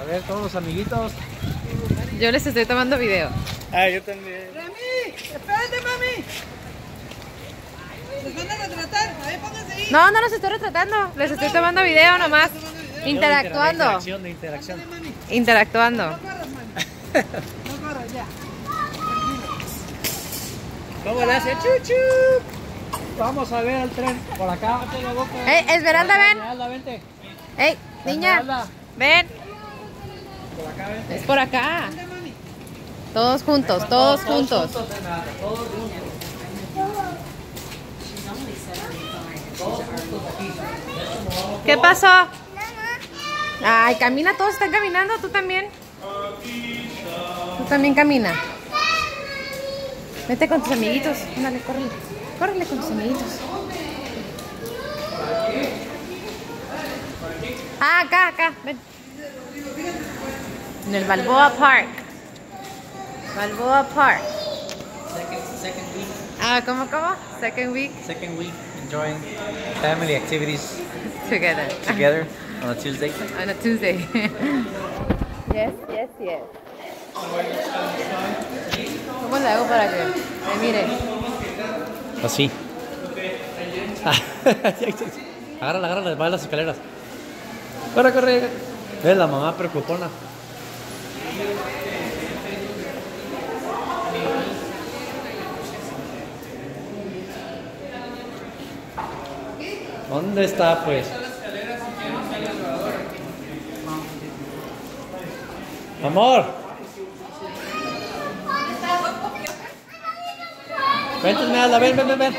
A ver, todos los amiguitos. Yo les estoy tomando video. Ah, yo también. ¡Rami! ¡Espérate, mami! ¿Nos van a retratar? A ver, pónganse ahí. No, no los estoy retratando. Les estoy tomando video nomás. Interactuando. De interacción, de interacción. Interactuando. no corras, mami. No corras, ya. ¿Cómo le hace? Chuchu. Vamos a ver el tren por acá. Ey, Esmeralda, ven. Esmeralda, vente. Ey, niña. Esmeralda, Ven. Por acá, vente. Es por acá. Todos juntos, todos juntos. Esmeralda, Todos juntos. ¿Qué pasó? Ay, camina, todos están caminando, tú también. Tú también camina. Vete con tus amiguitos. Ándale, córrele. Córrele con tus amiguitos. Ah, acá, acá, ven. En el Balboa Park. Balboa Park. Second, second week. Ah, ¿cómo, cómo? Second week Second week. Enjoying family activities together. together on a Tuesday. On a Tuesday. yes, yes, yes. ¿Cómo le hago para que me mire? Así. agárrala, agárrala, va a las escaleras. Corre, corre. Ves la mamá preocupona. ¿Dónde está pues? Amor. Vente, Esmeralda, ven, ven, ven, ven.